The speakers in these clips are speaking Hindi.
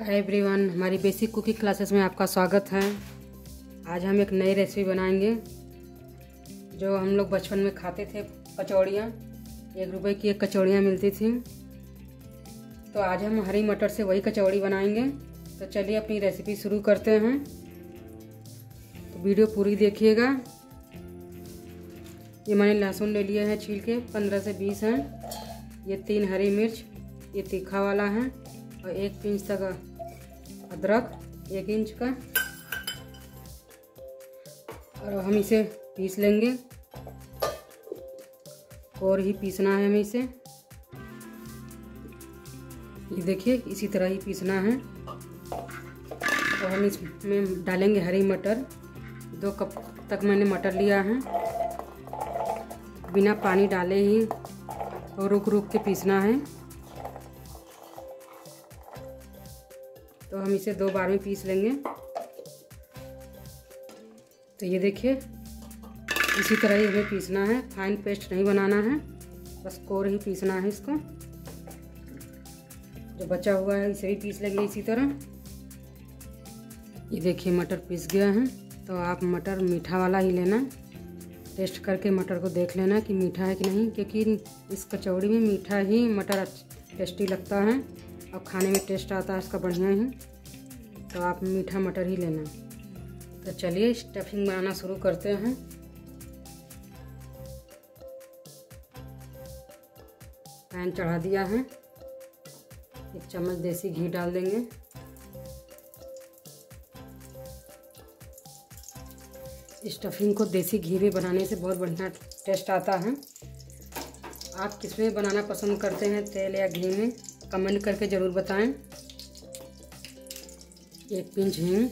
हाय एवरीवन हमारी बेसिक कुकिंग क्लासेस में आपका स्वागत है। आज हम एक नई रेसिपी बनाएँगे, जो हम लोग बचपन में खाते थे कचौड़ियाँ। एक रुपए की एक कचौड़ियाँ मिलती थी। तो आज हम हरी मटर से वही कचौड़ी बनाएँगे। तो चलिए अपनी रेसिपी शुरू करते हैं। तो वीडियो पूरी देखिएगा। ये मैंने लहसुन ले लिया है छील के, पंद्रह से बीस हैं। ये तीन हरी मिर्च, ये तीखा वाला है। और एक पिंच तक अदरक, एक इंच का। और हम इसे पीस लेंगे। और ही पीसना है हमें इसे। ये देखिए, इसी तरह ही पीसना है। और हम इसमें डालेंगे हरी मटर। दो कप तक मैंने मटर लिया है। बिना पानी डाले ही और रुक रुक के पीसना है। हम इसे दो बार में पीस लेंगे। तो ये देखिए, इसी तरह ही हमें पीसना है। फाइन पेस्ट नहीं बनाना है, बस कोर ही पीसना है इसको। जो बचा हुआ है इसे भी पीस लेंगे इसी तरह। ये देखिए, मटर पीस गया है। तो आप मटर मीठा वाला ही लेना। टेस्ट करके मटर को देख लेना कि मीठा है कि नहीं, क्योंकि इस कचौड़ी में मीठा ही मटर टेस्टी लगता है। और खाने में टेस्ट आता है, इसका बढ़िया ही। तो आप मीठा मटर ही लेना। तो चलिए स्टफिंग बनाना शुरू करते हैं। पैन चढ़ा दिया है। एक चम्मच देसी घी डाल देंगे। स्टफिंग को देसी घी में बनाने से बहुत बढ़िया टेस्ट आता है। आप किसमें बनाना पसंद करते हैं, तेल या घी में? कमेंट करके ज़रूर बताएँ। एक पिंच हींग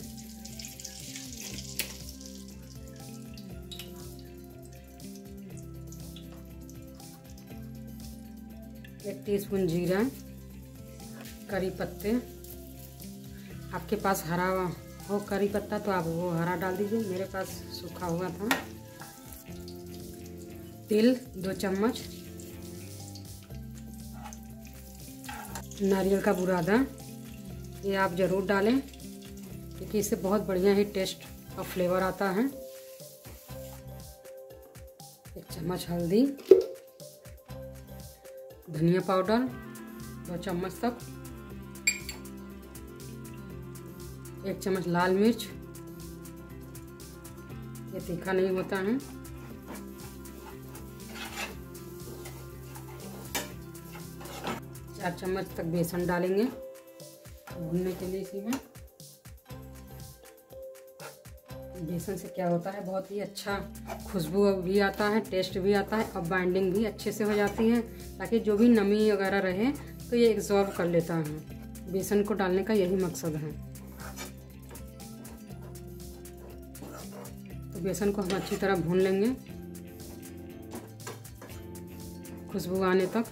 एक टीस्पून जीरा, करी पत्ते। आपके पास हरा हो करी पत्ता तो आप वो हरा डाल दीजिए। मेरे पास सूखा हुआ था। तिल, दो चम्मच। नारियल का बुरादा। ये आप ज़रूर डालें। क्योंकि इससे बहुत बढ़िया ही टेस्ट और फ्लेवर आता है। एक चम्मच हल्दी, धनिया पाउडर, दो चम्मच तक, एक चम्मच लाल मिर्च। ये तीखा नहीं होता है। चार चम्मच तक बेसन डालेंगे। भूनने के लिए इसी में। बेसन से क्या होता है? बहुत ही अच्छा खुशबू भी आता है टेस्ट भी आता है और बाइंडिंग भी अच्छे से हो जाती है। ताकि जो भी नमी वगैरह रहे तो ये एग्जॉर्व कर लेता है। बेसन को डालने का यही मकसद है। तो बेसन को हम अच्छी तरह भून लेंगे। खुशबू आने तक।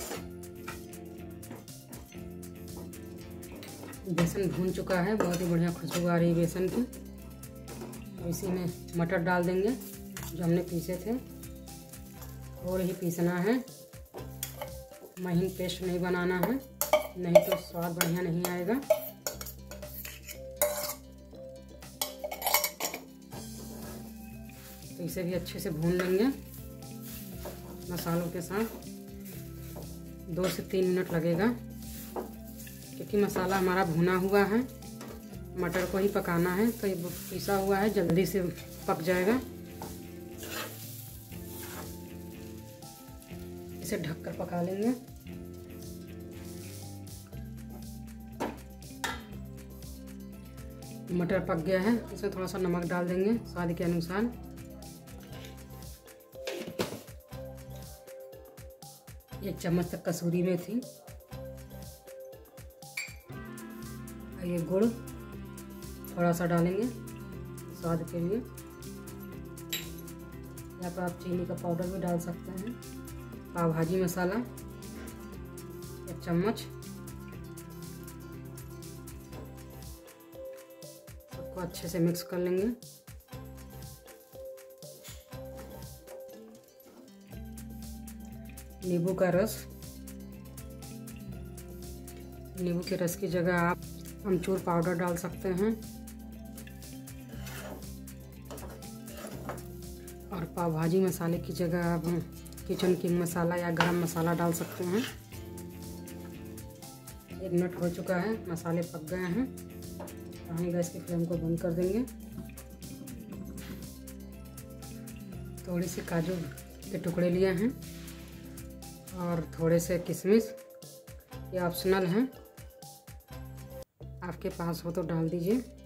बेसन भून चुका है, बहुत ही बढ़िया खुशबू आ रही है बेसन की। इसी में मटर डाल देंगे, जो हमने पीसे थे। और ही पीसना है। महीन पेस्ट नहीं बनाना है, नहीं तो स्वाद बढ़िया नहीं आएगा। तो इसे भी अच्छे से भून लेंगे मसालों के साथ। दो से तीन मिनट लगेगा, क्योंकि मसाला हमारा भुना हुआ है। मटर को ही पकाना है। तो ये पिसा हुआ है, जल्दी से पक जाएगा। इसे ढककर पका लेंगे। मटर पक गया है इसमें थोड़ा सा नमक डाल देंगे स्वाद के अनुसार। एक चम्मच तक कसूरी में थी ये गुड़। थोड़ा सा डालेंगे स्वाद के लिए। यहाँ पर आप चीनी का पाउडर भी डाल सकते हैं। पाव भाजी मसाला, एक चम्मच। सबको अच्छे से मिक्स कर लेंगे। नींबू का रस। नींबू के रस की जगह आप अमचूर पाउडर डाल सकते हैं। और पाव भाजी मसाले की जगह आप किचन किंग मसाला या गरम मसाला डाल सकते हैं। एक मिनट हो चुका है, मसाले पक गए हैं। हम गैस की फ्लेम को बंद कर देंगे। थोड़ी सी काजू के टुकड़े लिए हैं और थोड़े से किशमिश। ये ऑप्शनल हैं। आपके पास हो तो डाल दीजिए।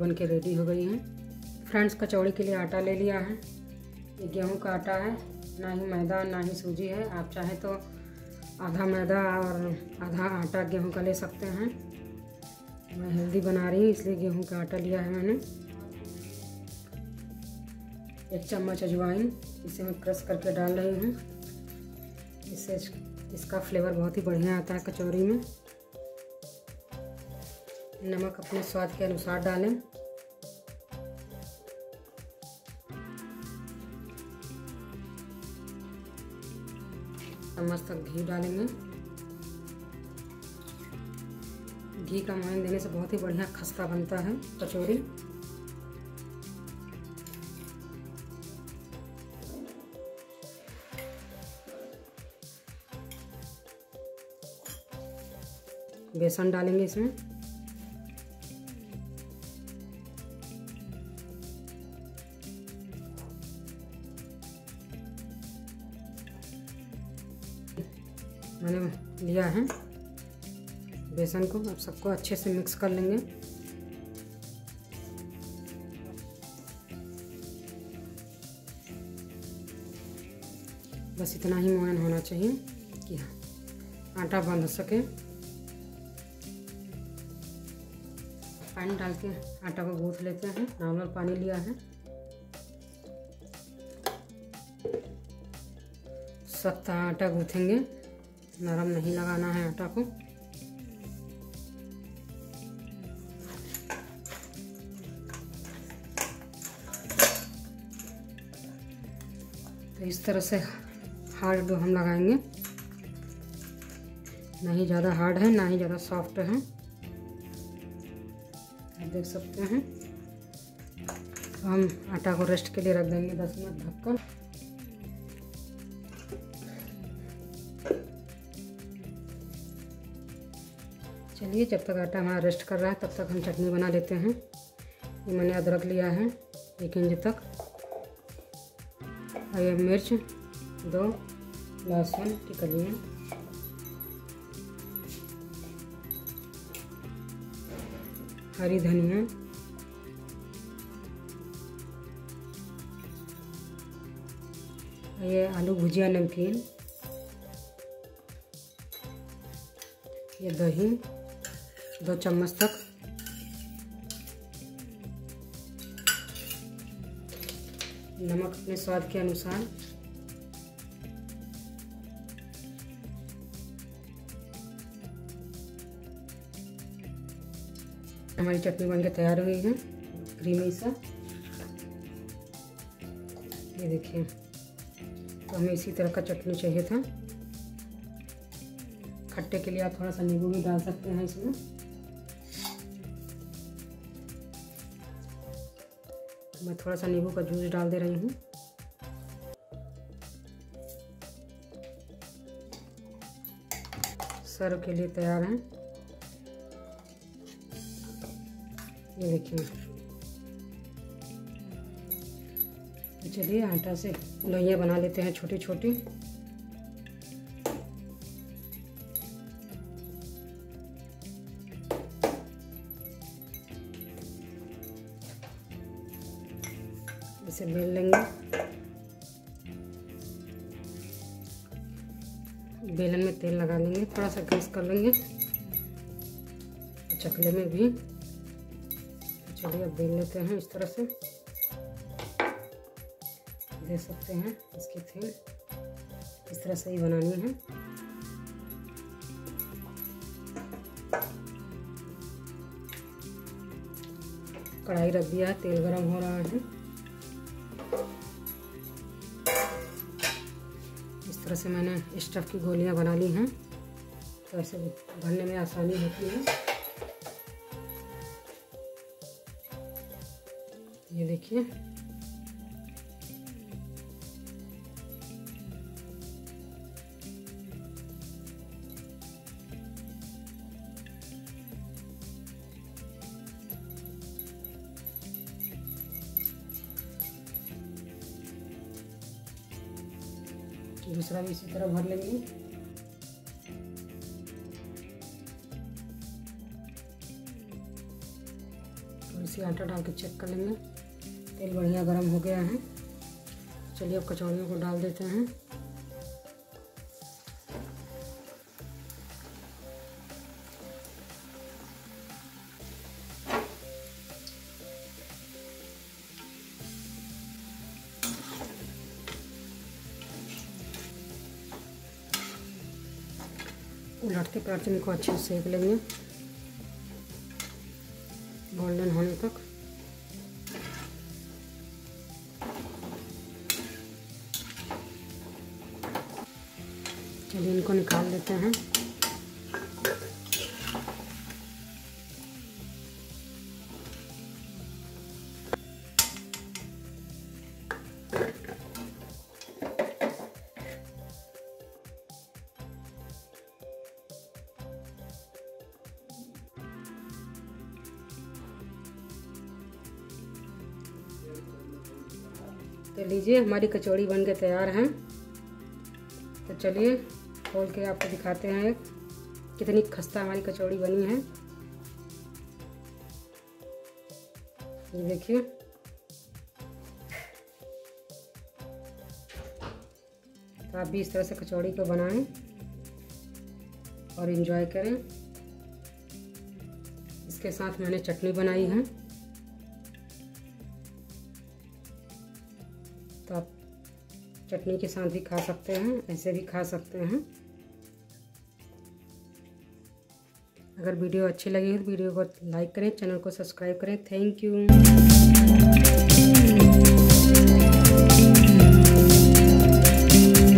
बन के रेडी हो गई हैं। फ्रेंड्स, कचौड़ी के लिए आटा ले लिया है। ये गेहूँ का आटा है। ना ही मैदा, ना ही सूजी है। आप चाहें तो आधा मैदा और आधा आटा गेहूँ का ले सकते हैं। मैं हेल्दी बना रही हूँ, इसलिए गेहूँ का आटा लिया है मैंने। एक चम्मच अजवाइन, इसे मैं क्रश करके डाल रही हूँ। इससे इसका फ्लेवर बहुत ही बढ़िया आता है कचौरी में। नमक अपने स्वाद के अनुसार डालें। चम्मच तक घी डालेंगे। घी का मोहन देने से बहुत ही बढ़िया खस्ता बनता है कचौरी बेसन डालेंगे इसमें। लिया है। बेसन को अब सबको अच्छे से मिक्स कर लेंगे। बस इतना ही मोयन होना चाहिए कि हाँ आटा बंध सके। पानी डाल के आटा को गूँथ लेते हैं। नॉर्मल पानी लिया है। सत्ता आटा गूँथेंगे। नरम नहीं लगाना है आटा को। तो इस तरह से हार्ड डो हम लगाएँगे। ना ही ज़्यादा हार्ड है, ना ही ज़्यादा सॉफ्ट है। आप देख सकते हैं। हम आटा को रेस्ट के लिए रख देंगे दस मिनट ढककर। चलिए, जब तक आटा हमारा रेस्ट कर रहा है, तब तक हम चटनी बना लेते हैं। ये मैंने अदरक लिया है, एक इंच तक। और ये मिर्च, दो, लहसुन की कलियाँ हरी धनिया। ये आलू भुजिया नमकीन। ये दही। दो चम्मच तक। नमक अपने स्वाद के अनुसार। हमारी चटनी बनके तैयार हुई है, क्रीमी सा। ये देखिए तो हमें इसी तरह का चटनी चाहिए था। खट्टे के लिए आप थोड़ा सा नींबू भी डाल सकते हैं इसमें। मैं थोड़ा सा नींबू का जूस डाल दे रही हूँ। सर्व के लिए तैयार हैं। ये देखिए। चलिए आटा से लोइयाँ बना लेते हैं छोटी छोटी इसे बेल लेंगे। बेलन में तेल लगा लेंगे थोड़ा सा ग्रीस कर लेंगे। चकले में भी। चलिए अब बेल लेते हैं इस तरह से। देख सकते हैं इसकी थीम। इस तरह से ही बनानी है। कढ़ाई रख दिया है, तेल गरम हो रहा है। तरह से मैंने स्टफ़ की गोलियाँ बना ली हैं। तो ऐसे भरने में आसानी होती है। ये देखिए। भी इसी तरह भर लेंगे। थोड़ी सी आटा डाल के चेक कर लेंगे। तेल बढ़िया गर्म हो गया है। चलिए अब कचौड़ियों को डाल देते हैं। उलटते पलटते इनको अच्छे से सेक लेंगे। गोल्डन होने तक। चलिए इनको निकाल देते हैं। लीजिए, हमारी कचौड़ी बन के तैयार हैं। तो चलिए, खोल के आपको दिखाते हैं कितनी खस्ता हमारी कचौड़ी बनी है। ये देखिए। तो आप भी इस तरह से कचौड़ी को बनाएँ और इन्जॉय करें। इसके साथ मैंने चटनी बनाई है। चटनी के साथ भी खा सकते हैं, ऐसे भी खा सकते हैं। अगर वीडियो अच्छी लगी हो तो वीडियो को लाइक करें, चैनल को सब्सक्राइब करें। Thank you.